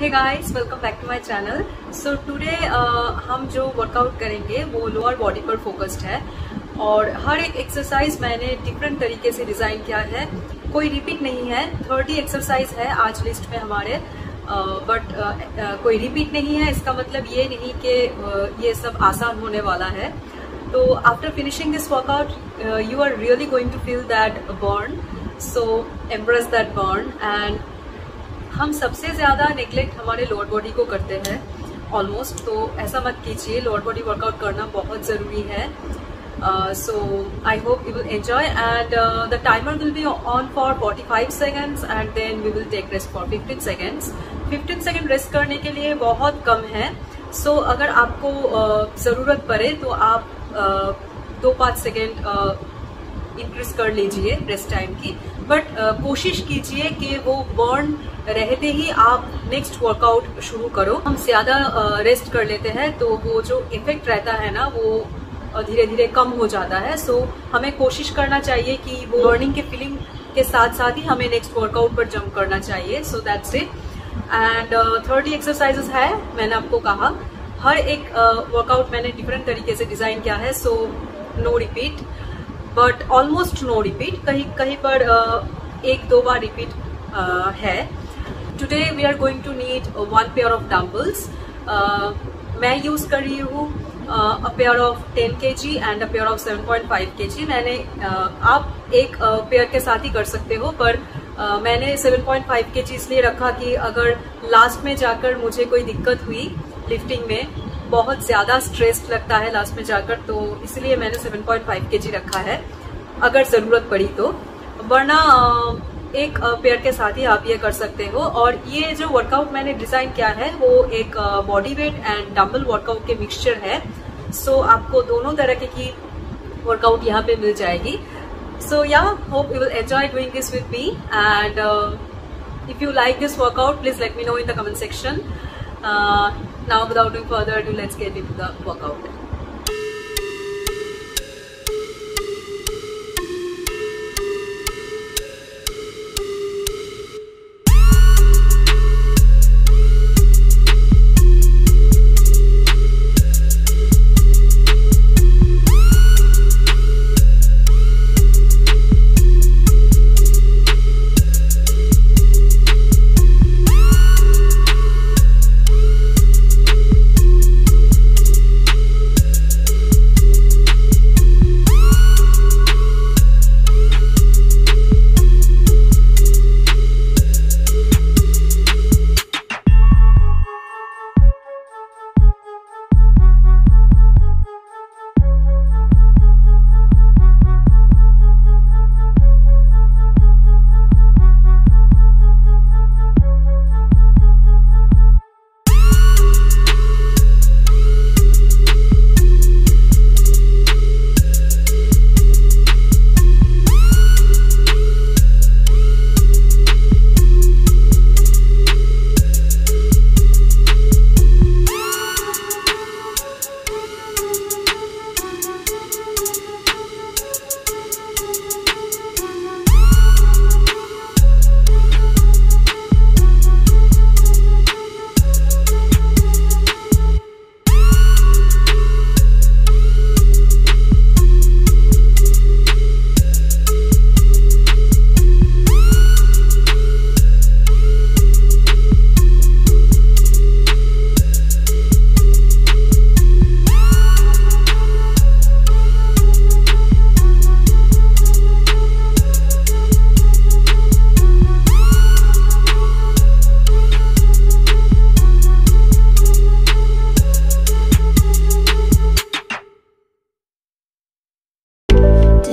Hey guys welcome back to my channel so today हम जो workout करेंगे वो लोअर बॉडी पर फोकस्ड है। और हर एक एक्सरसाइज मैंने डिफरेंट तरीके से डिज़ाइन किया है। कोई रिपीट नहीं है। थर्टी एक्सरसाइज है आज लिस्ट में हमारे। बट uh, uh, uh, कोई रिपीट नहीं है। इसका मतलब ये नहीं कि uh, ये सब आसान होने वाला है। तो after finishing this workout you are really going to feel that burn so embrace that burn and हम सबसे ज़्यादा निगलेक्ट हमारे लोअर बॉडी को करते हैं ऑलमोस्ट तो ऐसा मत कीजिए लोअर बॉडी वर्कआउट करना बहुत ज़रूरी है। So I hope you will enjoy and the timer will be on for 45 seconds and then we will take rest for 15 seconds 15 second rest करने के लिए बहुत कम है। सो so, अगर आपको uh, ज़रूरत पड़े तो आप uh, दो पाँच सेकेंड इंक्रीज कर लीजिए रेस्ट टाइम की। बट uh, कोशिश कीजिए कि वो बर्न रहते ही आप नेक्स्ट वर्कआउट शुरू करो। हम ज़्यादा रेस्ट कर लेते हैं तो वो जो इफ़ेक्ट रहता है ना वो धीरे धीरे कम हो जाता है। सो हमें कोशिश करना चाहिए कि वो बर्निंग के फीलिंग के साथ साथ ही हमें नेक्स्ट वर्कआउट पर जंप करना चाहिए। So that's it and thirty exercises है मैंने आपको कहा। हर एक वर्कआउट uh, मैंने डिफरेंट तरीके से डिज़ाइन किया है so no repeat but almost no repeat कहीं कहीं पर uh, एक दो बार रिपीट uh, है। Today we are going to need one pair of dumbbells मैं यूज़ कर रही हूँ a pair of 10 K G and a pair of 7.5 K G मैंने uh, आप एक पेयर uh, के साथ ही कर सकते हो पर uh, मैंने 7.5 के जी इसलिए रखा कि अगर लास्ट में जाकर मुझे कोई दिक्कत हुई लिफ्टिंग में बहुत ज़्यादा स्ट्रेस्ड लगता है लास्ट में जाकर तो इसलिए मैंने 7.5 केजी रखा है। अगर ज़रूरत पड़ी तो। वरना एक पेयर के साथ ही आप ये कर सकते हो। और ये जो वर्कआउट मैंने डिज़ाइन किया है वो एक body weight and dumbbell workout के मिक्सचर है। सो so, आपको दोनों तरह की वर्कआउट यहाँ पे मिल जाएगी। So yeah hope you will enjoy doing this with me and you like this workout please let me know in the comment section. uh, now without doing further ado let's get into the workout.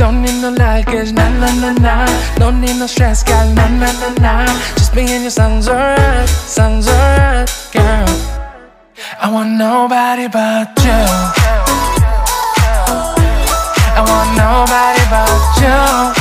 Don't need no luggage, nah nah nah nah. Don't need no stress, girl, nah nah nah nah. Just me and your sounds alright, sounds alright, girl. I want nobody but you. I want nobody but you.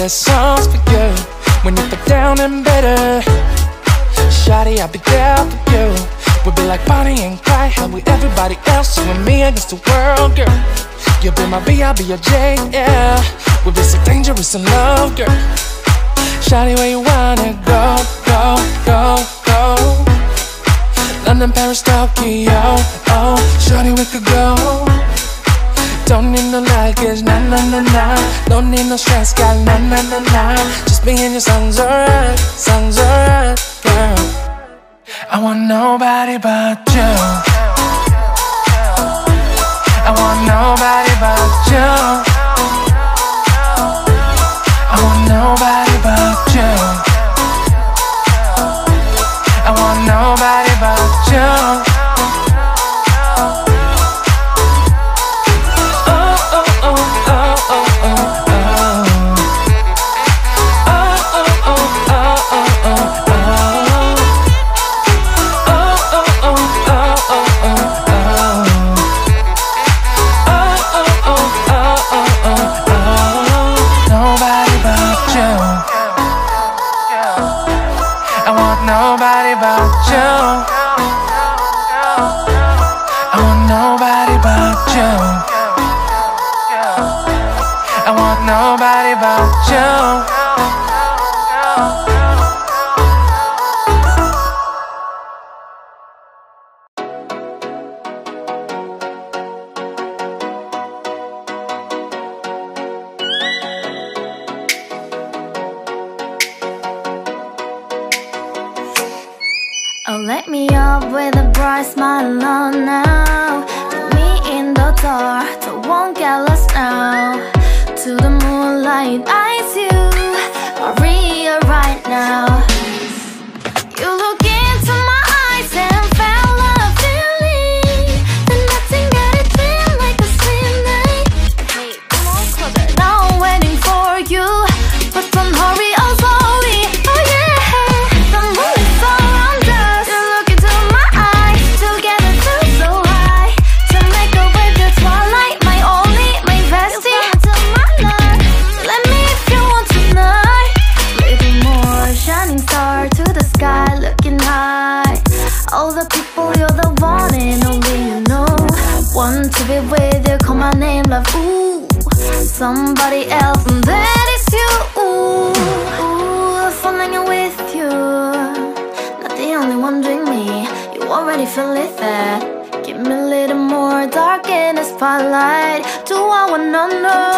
There's songs for you when you feel down and bitter? Shawty, I'll be there for you. We'll be like Bonnie and Clyde, how with everybody else, you and me against the world, girl. You'll be my B, I'll be your J, yeah. We'll be so dangerous in love, girl. Shawty, where you wanna go, go, go, go? London, Paris, Tokyo, oh, Shawty, we could go. Don't need no luggage, nah nah nah nah. Don't need no stress, girl, nah nah nah nah. Just me and your sounds alright, sounds alright, girl. I want nobody but you. I want nobody but you. I want nobody I no, no.